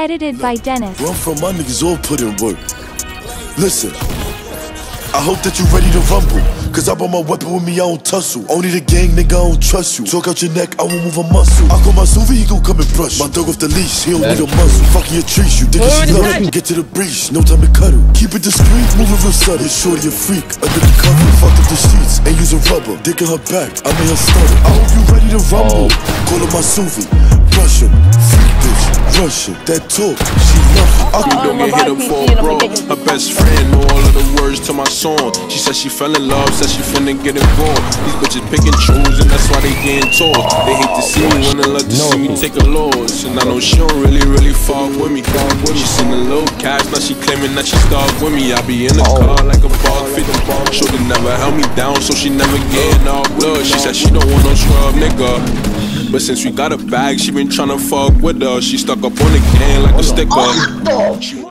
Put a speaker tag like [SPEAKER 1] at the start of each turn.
[SPEAKER 1] Edited by Denis.
[SPEAKER 2] Where I'm from, my niggas all put in work. Listen, I hope that you ready to rumble. Cause I brought my weapon with me, I don't tussle. Only the gang, nigga, I don't trust you. Talk out your neck, I won't move a muscle. I call my Suvi, he gon' come and brush. My dog off the leash, he don't need a muzzle. Fucking your trees, you think it's love. Get to the breach, no time to cuddle. Keep it discreet, moving real subtle. It's shorty a freak, under the cover. Fucked up the sheets, ain't using rubber. Dick in her back, I made her stutter. I hope you ready to rumble. Oh. Call up my Suvi, brush him. Freak bitch, rush. That talk, she love it. I
[SPEAKER 3] You don't get hit him for a bro. Her best friend know all of the words to my song. She said she fell in love, said she finna get involved. These bitches pick and choose, and that's why they getting told. They hate to see me, wanna love to see me take a loss. And I know she don't really, really fuck with me. Fuck with me. She seen a little cash, now she claiming that she stuck with me. I be in the oh. car like a bug fit. Shoulda never held me down, so she never getting up. Look, she said she don't want no scrub nigga. But since we got a bag, she been tryna fuck with us. She stuck up on the can like a sticker. Oh, oh.